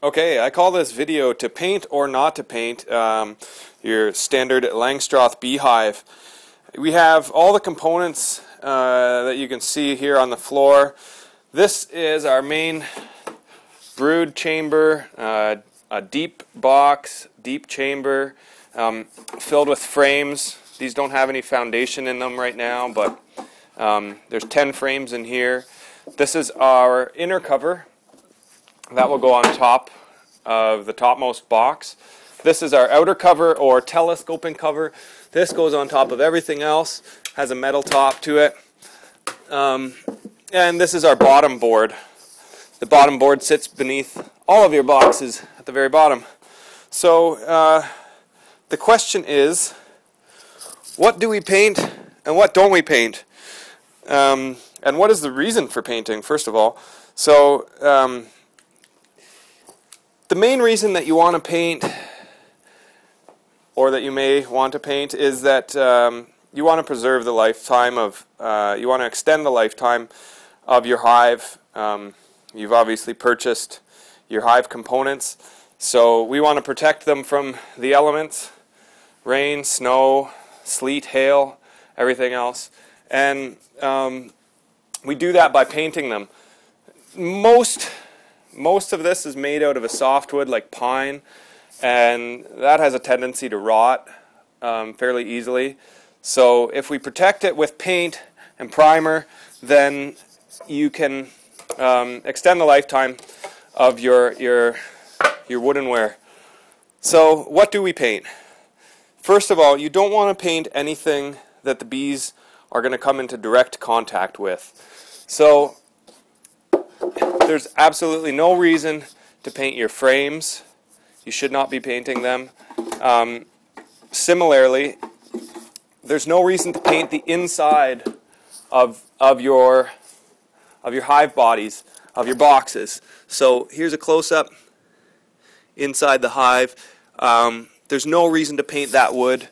Okay, I call this video to paint or not to paint um, your standard Langstroth beehive. We have all the components uh, that you can see here on the floor. This is our main brood chamber, uh, a deep box, deep chamber, um, filled with frames. These don't have any foundation in them right now, but um, there's 10 frames in here. This is our inner cover that will go on top of the topmost box. This is our outer cover or telescoping cover. This goes on top of everything else, has a metal top to it. Um, and this is our bottom board. The bottom board sits beneath all of your boxes at the very bottom. So uh, the question is, what do we paint and what don't we paint? Um, and what is the reason for painting, first of all? So um, the main reason that you want to paint or that you may want to paint is that um, you want to preserve the lifetime of, uh, you want to extend the lifetime of your hive. Um, you've obviously purchased your hive components, so we want to protect them from the elements, rain, snow, sleet, hail, everything else. And um, we do that by painting them. Most most of this is made out of a softwood like pine, and that has a tendency to rot um, fairly easily. So if we protect it with paint and primer, then you can um, extend the lifetime of your your your woodenware. So what do we paint? First of all, you don't want to paint anything that the bees are going to come into direct contact with. So there's absolutely no reason to paint your frames. You should not be painting them. Um, similarly, there's no reason to paint the inside of, of, your, of your hive bodies, of your boxes. So here's a close-up inside the hive. Um, there's no reason to paint that wood.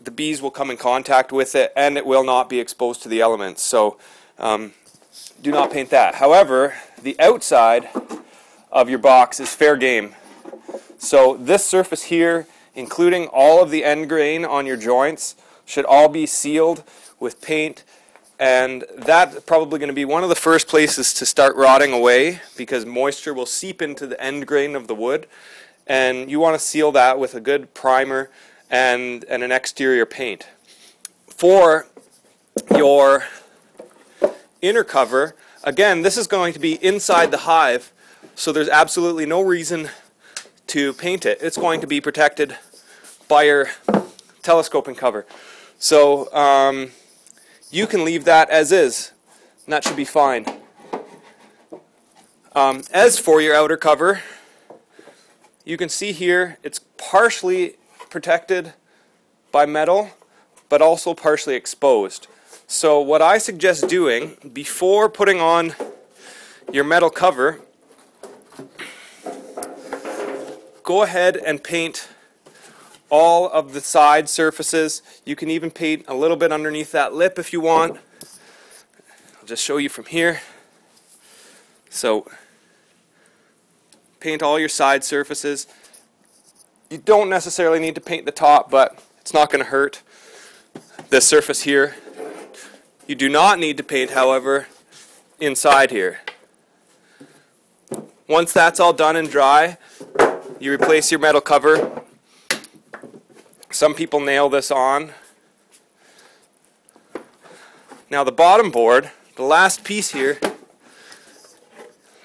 The bees will come in contact with it and it will not be exposed to the elements. So um, do not paint that. However, the outside of your box is fair game. So this surface here, including all of the end grain on your joints, should all be sealed with paint and that's probably going to be one of the first places to start rotting away because moisture will seep into the end grain of the wood and you want to seal that with a good primer and, and an exterior paint. For your inner cover, again, this is going to be inside the hive, so there's absolutely no reason to paint it. It's going to be protected by your telescoping cover. So um, you can leave that as is, and that should be fine. Um, as for your outer cover, you can see here it's partially protected by metal, but also partially exposed. So what I suggest doing before putting on your metal cover, go ahead and paint all of the side surfaces. You can even paint a little bit underneath that lip if you want. I'll just show you from here. So paint all your side surfaces. You don't necessarily need to paint the top, but it's not going to hurt. This surface here you do not need to paint, however, inside here. Once that's all done and dry, you replace your metal cover. Some people nail this on. Now the bottom board, the last piece here,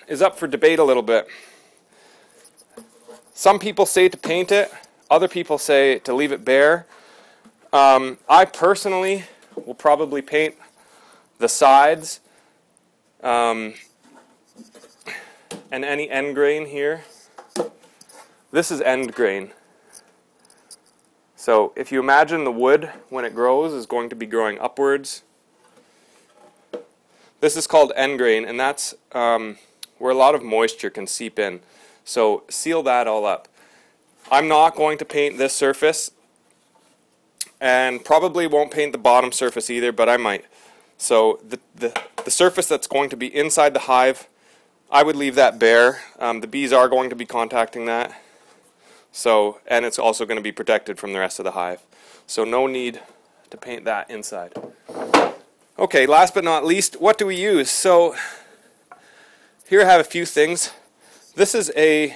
is up for debate a little bit. Some people say to paint it, other people say to leave it bare. Um, I personally will probably paint the sides, um, and any end grain here. This is end grain. So if you imagine the wood when it grows is going to be growing upwards. This is called end grain and that's um, where a lot of moisture can seep in. So seal that all up. I'm not going to paint this surface and probably won't paint the bottom surface either but I might. So the, the, the surface that's going to be inside the hive, I would leave that bare. Um, the bees are going to be contacting that. So, and it's also going to be protected from the rest of the hive. So no need to paint that inside. Okay, last but not least, what do we use? So here I have a few things. This is a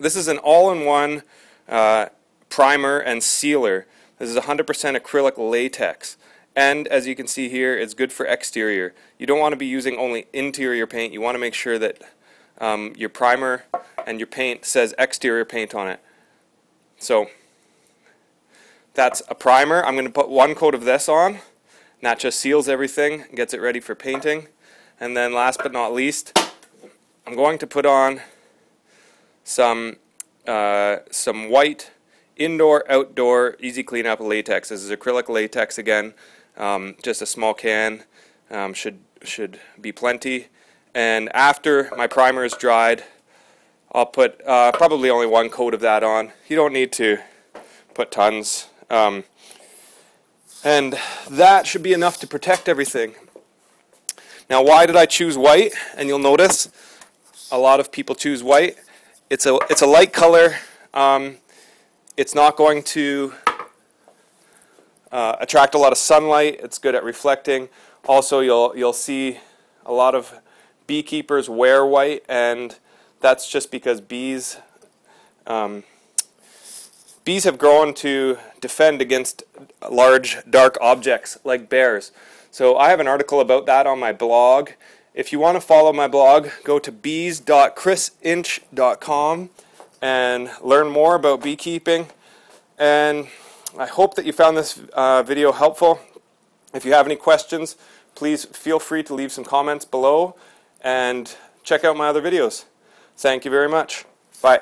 this is an all-in-one uh, primer and sealer. This is 100% acrylic latex. And as you can see here, it's good for exterior. You don't want to be using only interior paint. You want to make sure that um, your primer and your paint says exterior paint on it. So that's a primer. I'm going to put one coat of this on. And that just seals everything, gets it ready for painting. And then last but not least, I'm going to put on some uh, some white indoor outdoor easy cleanup latex. This is acrylic latex again. Um, just a small can um, should should be plenty. And after my primer is dried, I'll put uh, probably only one coat of that on. You don't need to put tons. Um, and that should be enough to protect everything. Now why did I choose white? And you'll notice a lot of people choose white. It's a, it's a light color. Um, it's not going to uh, attract a lot of sunlight. It's good at reflecting. Also, you'll you'll see a lot of beekeepers wear white, and that's just because bees um, bees have grown to defend against large dark objects like bears. So I have an article about that on my blog. If you want to follow my blog, go to bees.chrisinch.com and learn more about beekeeping. And I hope that you found this uh, video helpful. If you have any questions, please feel free to leave some comments below and check out my other videos. Thank you very much. Bye.